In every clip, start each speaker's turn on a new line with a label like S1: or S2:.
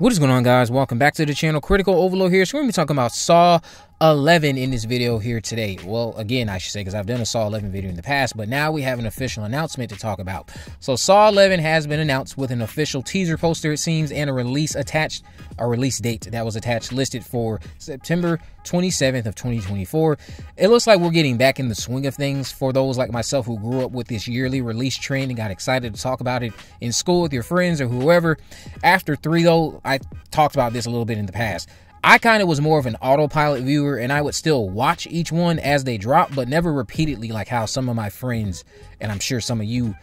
S1: What is going on, guys? Welcome back to the channel. Critical Overlord here. So we're going to be talking about Saw 11 in this video here today. Well, again, I should say, because I've done a Saw 11 video in the past, but now we have an official announcement to talk about. So Saw 11 has been announced with an official teaser poster, it seems, and a release attached, a release date that was attached listed for September 27th of 2024. It looks like we're getting back in the swing of things for those like myself who grew up with this yearly release trend and got excited to talk about it in school with your friends or whoever. After three, though, I talked about this a little bit in the past. I kind of was more of an autopilot viewer and I would still watch each one as they drop, but never repeatedly like how some of my friends, and I'm sure some of you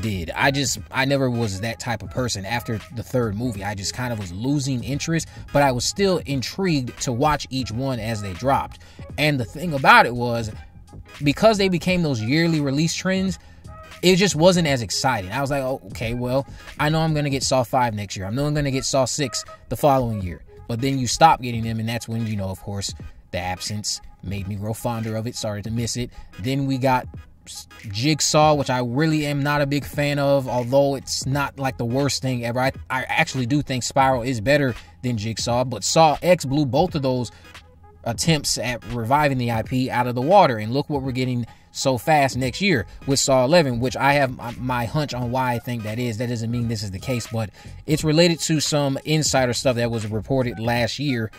S1: did. I just, I never was that type of person. After the third movie, I just kind of was losing interest, but I was still intrigued to watch each one as they dropped. And the thing about it was, because they became those yearly release trends, it just wasn't as exciting. I was like, oh, okay, well, I know I'm going to get Saw 5 next year. I know I'm going to get Saw 6 the following year. But then you stop getting them, and that's when, you know, of course, the absence made me grow fonder of it, started to miss it. Then we got Jigsaw, which I really am not a big fan of, although it's not like the worst thing ever. I, I actually do think Spiral is better than Jigsaw, but Saw X blew both of those attempts at reviving the IP out of the water. And look what we're getting so fast next year with Saw 11, which I have my hunch on why I think that is. That doesn't mean this is the case, but it's related to some insider stuff that was reported last year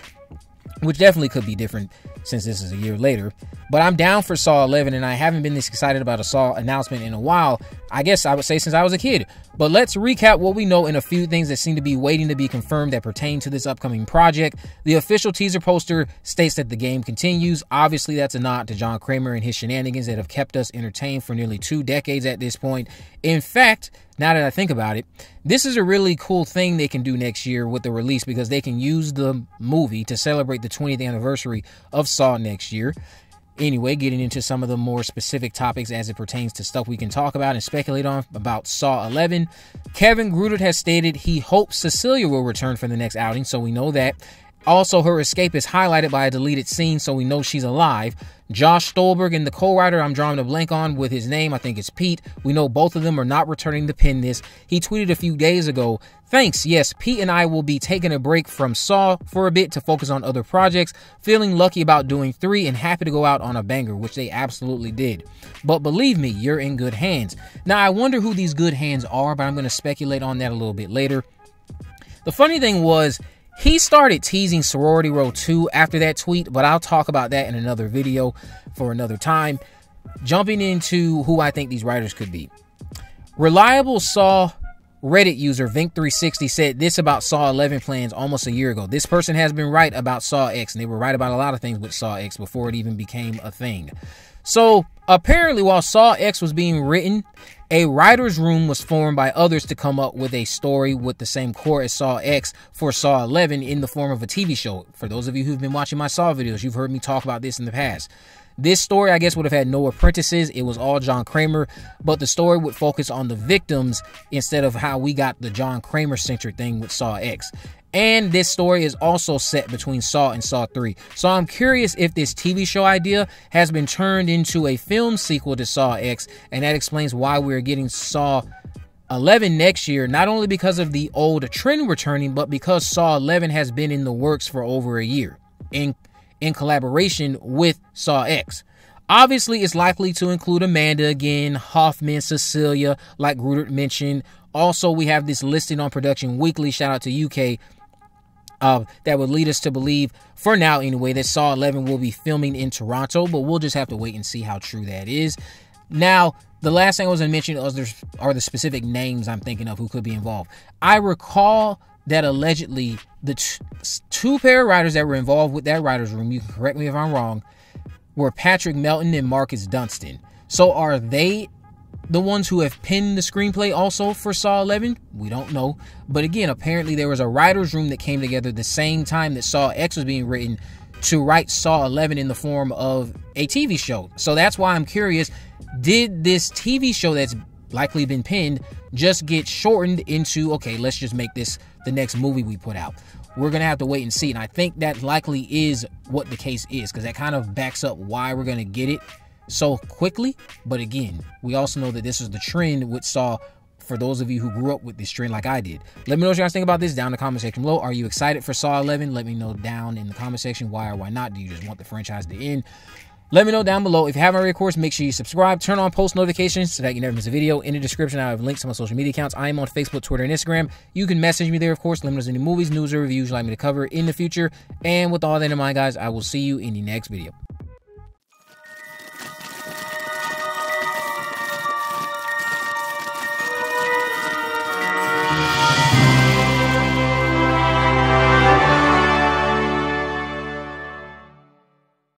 S1: which definitely could be different since this is a year later. But I'm down for Saw 11, and I haven't been this excited about a Saw announcement in a while. I guess I would say since I was a kid. But let's recap what we know and a few things that seem to be waiting to be confirmed that pertain to this upcoming project. The official teaser poster states that the game continues. Obviously, that's a nod to John Kramer and his shenanigans that have kept us entertained for nearly two decades at this point. In fact, now that I think about it, this is a really cool thing they can do next year with the release because they can use the movie to celebrate the 20th anniversary of Saw next year. Anyway, getting into some of the more specific topics as it pertains to stuff we can talk about and speculate on about Saw 11. Kevin Greutert has stated he hopes Cecilia will return for the next outing, so we know that. Also, her escape is highlighted by a deleted scene, so we know she's alive. Josh Stolberg and the co-writer I'm drawing a blank on with his name, I think it's Pete. We know both of them are not returning to pin this. He tweeted a few days ago, Thanks, yes, Pete and I will be taking a break from Saw for a bit to focus on other projects. Feeling lucky about doing three and happy to go out on a banger, which they absolutely did. But believe me, you're in good hands. Now, I wonder who these good hands are, but I'm going to speculate on that a little bit later. The funny thing was, he started teasing Sorority Row 2 after that tweet, but I'll talk about that in another video for another time. Jumping into who I think these writers could be. Reliable Saw Reddit user Vink360 said this about Saw 11 plans almost a year ago. This person has been right about Saw X, and they were right about a lot of things with Saw X before it even became a thing. So apparently, while Saw X was being written, a writer's room was formed by others to come up with a story with the same core as Saw X for Saw 11 in the form of a TV show. For those of you who've been watching my Saw videos, you've heard me talk about this in the past. This story, I guess, would have had no apprentices. It was all John Kramer, but the story would focus on the victims instead of how we got the John Kramer centric thing with Saw X. And this story is also set between Saw and Saw 3. So I'm curious if this TV show idea has been turned into a film sequel to Saw X, and that explains why we're getting Saw 11 next year, not only because of the old trend returning, but because Saw 11 has been in the works for over a year in, in collaboration with Saw X. Obviously, it's likely to include Amanda again, Hoffman, Cecilia, like Greutert mentioned. Also, we have this listed on Production Weekly. Shout out to UK uh, that would lead us to believe, for now anyway, that Saw 11 will be filming in Toronto, but we'll just have to wait and see how true that is. Now, the last thing I was going to mention are the specific names I'm thinking of who could be involved. I recall that allegedly the two pair of writers that were involved with that writer's room, you can correct me if I'm wrong, were Patrick Melton and Marcus Dunstan. So are they the ones who have penned the screenplay also for Saw 11? We don't know. But again, apparently there was a writer's room that came together the same time that Saw X was being written to write Saw 11 in the form of a TV show. So that's why I'm curious did this TV show that's likely been penned just get shortened into, okay, let's just make this the next movie we put out? We're going to have to wait and see. And I think that likely is what the case is because that kind of backs up why we're going to get it so quickly. But again, we also know that this is the trend with Saw for those of you who grew up with this trend like I did. Let me know what you guys think about this down in the comment section below. Are you excited for Saw 11? Let me know down in the comment section why or why not. Do you just want the franchise to end? Let me know down below. If you haven't already, of course, make sure you subscribe, turn on post notifications so that you never miss a video. In the description, I have links to my social media accounts. I am on Facebook, Twitter, and Instagram. You can message me there, of course. Let me know any movies, news, or reviews you'd like me to cover in the future. And with all that in mind, guys, I will see you in the next video.